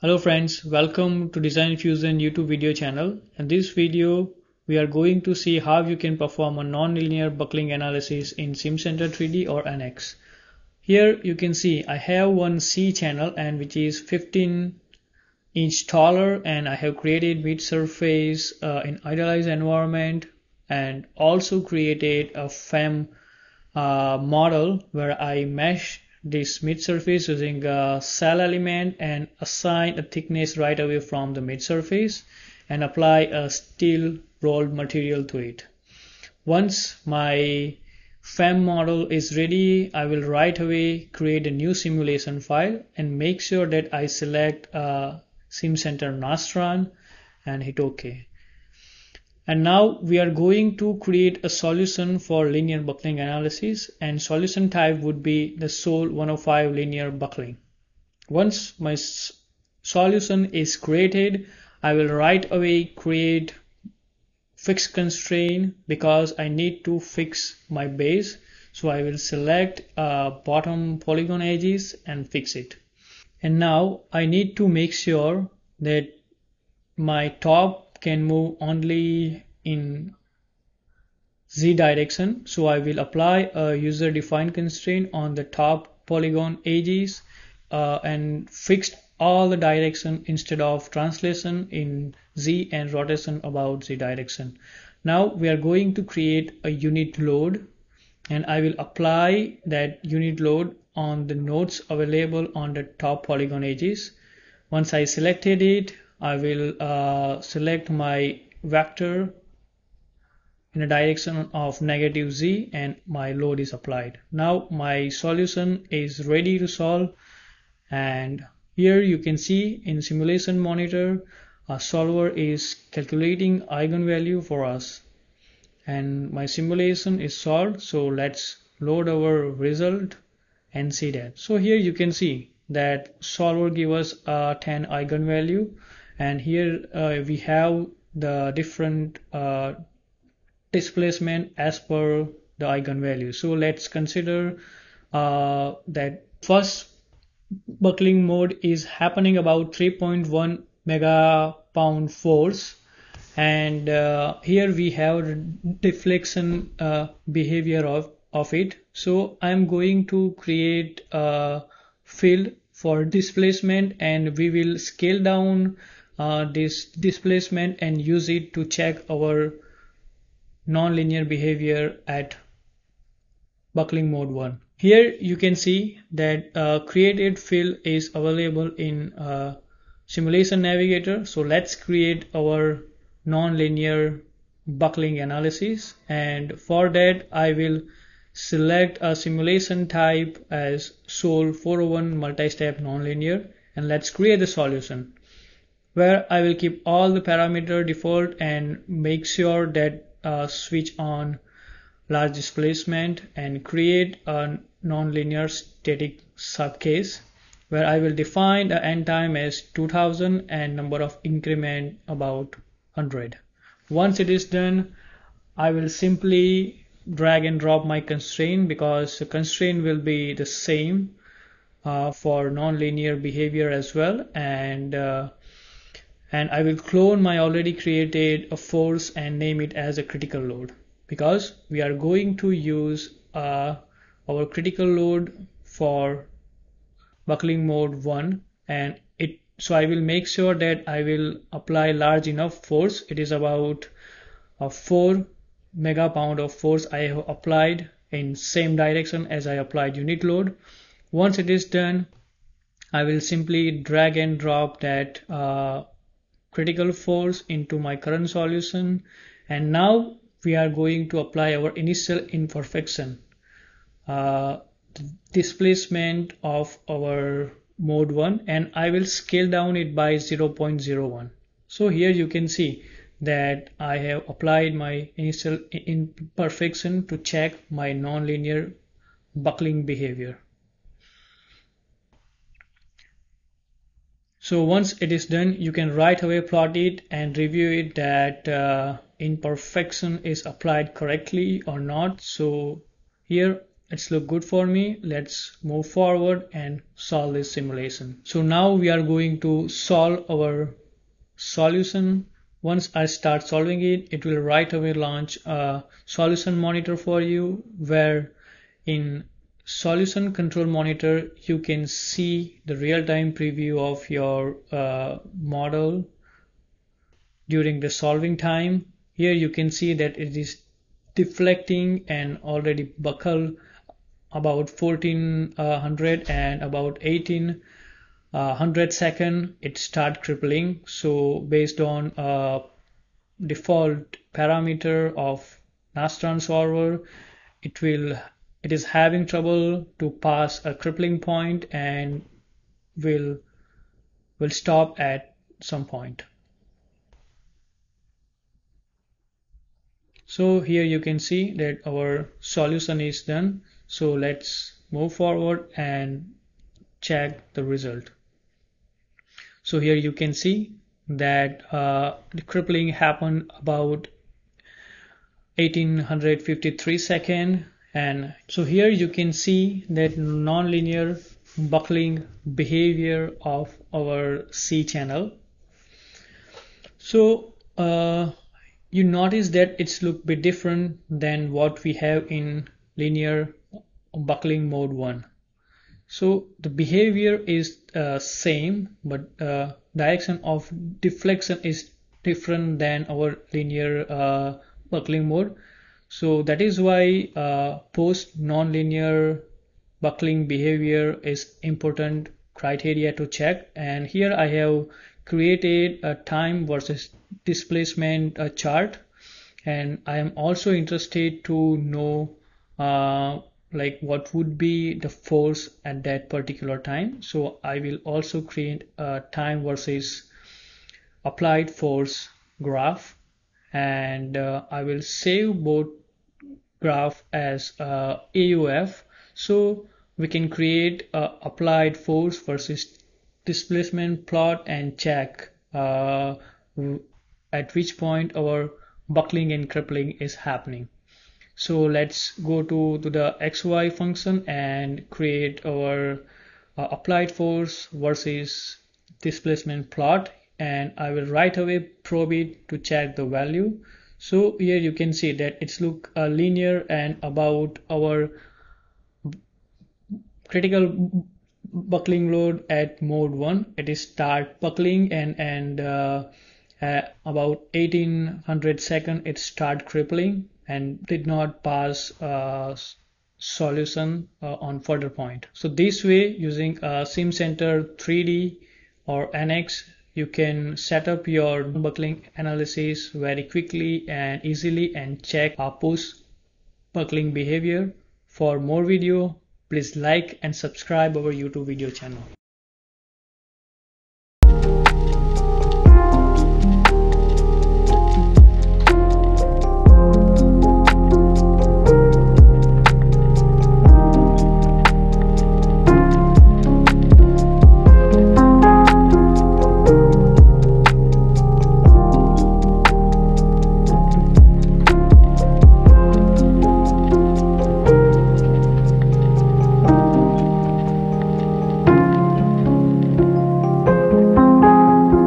Hello friends, welcome to Designfusion YouTube video channel. In this video, we are going to see how you can perform a nonlinear buckling analysis in Simcenter 3D or NX. Here you can see I have one C channel and which is 15 inch taller and I have created mid surface uh, in idealized environment and also created a FEM uh, model where I mesh this mid surface using a shell element and assign a thickness right away from the mid surface and apply a steel rolled material to it. Once my FEM model is ready, I will right away create a new simulation file and make sure that I select Simcenter Nastran and hit OK and now we are going to create a solution for linear buckling analysis and solution type would be the SOL 105 linear buckling. Once my solution is created, I will right away create fixed constraint because I need to fix my base. So I will select uh, bottom polygon edges and fix it. And now I need to make sure that my top can move only in z direction. So I will apply a user defined constraint on the top polygon edges uh, and fixed all the direction instead of translation in z and rotation about z direction. Now we are going to create a unit load and I will apply that unit load on the nodes available on the top polygon edges. Once I selected it I will uh, select my vector in a direction of negative z and my load is applied. Now my solution is ready to solve and here you can see in simulation monitor a solver is calculating eigenvalue for us and my simulation is solved so let's load our result and see that. So here you can see that solver give us a 10 eigenvalue and here uh, we have the different uh, displacement as per the eigenvalue. So let's consider uh, that first buckling mode is happening about 3.1 mega pound force. And uh, here we have deflection uh, behavior of of it. So i'm going to create a field for displacement and we will scale down uh, this displacement and use it to check our nonlinear behavior at buckling mode 1. Here you can see that uh, created field is available in uh, simulation navigator. So let's create our nonlinear buckling analysis and for that I will select a simulation type as SOL 401 multi-step nonlinear and let's create the solution where I will keep all the parameter default and make sure that uh, switch on large displacement and create a nonlinear static subcase where I will define the end time as 2000 and number of increment about 100. Once it is done, I will simply drag and drop my constraint because the constraint will be the same uh, for nonlinear behavior as well and uh, and I will clone my already created a force and name it as a critical load. Because we are going to use uh, our critical load for buckling mode 1 and it so I will make sure that I will apply large enough force. It is about a 4 mega pound of force I have applied in same direction as I applied unit load. Once it is done I will simply drag and drop that uh, critical force into my current solution and now we are going to apply our initial imperfection uh, displacement of our mode 1 and I will scale down it by 0.01 so here you can see that I have applied my initial imperfection to check my nonlinear buckling behavior So once it is done, you can right away plot it and review it that uh, imperfection is applied correctly or not. So here it's look good for me. Let's move forward and solve this simulation. So now we are going to solve our solution. Once I start solving it it will right away launch a solution monitor for you where in solution control monitor you can see the real-time preview of your uh, model during the solving time. Here you can see that it is deflecting and already buckle about 1400 and about 1800 uh, second it start crippling. So based on a default parameter of Nastran solver it will it is having trouble to pass a crippling point and will will stop at some point. So here you can see that our solution is done. So let's move forward and check the result. So here you can see that uh, the crippling happened about 1853 second and so here you can see that nonlinear buckling behavior of our C channel. So uh, you notice that it's look bit different than what we have in linear buckling mode 1 so the behavior is uh, same but uh, direction of deflection is different than our linear uh, buckling mode so that is why uh, post nonlinear buckling behavior is important criteria to check. And here I have created a time versus displacement uh, chart. And I am also interested to know uh, like what would be the force at that particular time. So I will also create a time versus applied force graph and uh, I will save both graph as uh, AUF so we can create a applied force versus displacement plot and check uh, at which point our buckling and crippling is happening. So let's go to, to the xy function and create our uh, applied force versus displacement plot and I will right away probe it to check the value so here you can see that it's look uh, linear and about our critical buckling load at mode 1 it is start buckling and and uh, uh, about 1800 second it start crippling and did not pass a solution uh, on further point. So this way using a Simcenter 3D or NX you can set up your buckling analysis very quickly and easily and check a post buckling behavior. For more video please like and subscribe our YouTube video channel.